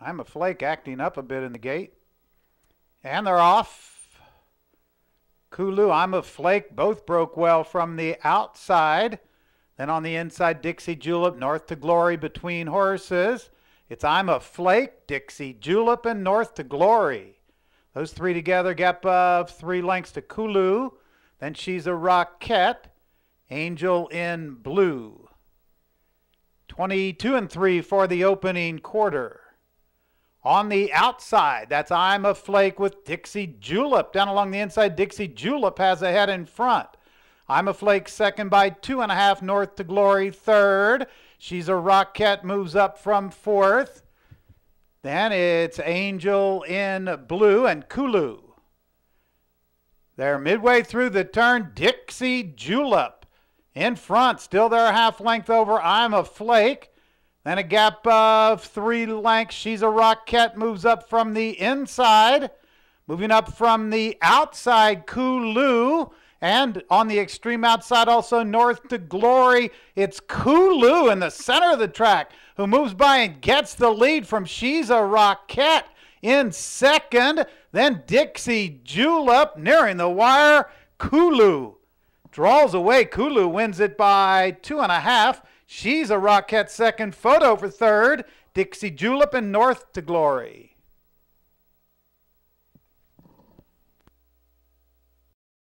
I'm a flake acting up a bit in the gate. And they're off. Kulu, I'm a flake, both broke well from the outside. Then on the inside, Dixie Julep, North to Glory between horses. It's I'm a Flake, Dixie Julep, and North to Glory. Those three together gap of three lengths to Kulu. Then she's a Rockette, Angel in Blue. 22 and 3 for the opening quarter. On the outside, that's I'm a Flake with Dixie Julep. Down along the inside, Dixie Julep has a head in front. I'm a Flake second by two and a half north to Glory third. She's a Rockette moves up from fourth. Then it's Angel in blue and Kulu. They're midway through the turn. Dixie Julep in front, still there half length over. I'm a Flake. Then a gap of three lengths. She's a Rockette moves up from the inside. Moving up from the outside, Kulu. And on the extreme outside, also north to glory, it's Kulu in the center of the track who moves by and gets the lead from She's a Rockette in second. Then Dixie Julep nearing the wire. Kulu draws away. Kulu wins it by two and a half. She's a Rockette second. Photo for third. Dixie Julep and North to Glory.